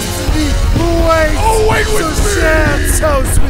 destiny awaits. Oh, wait so sad, me. sweet.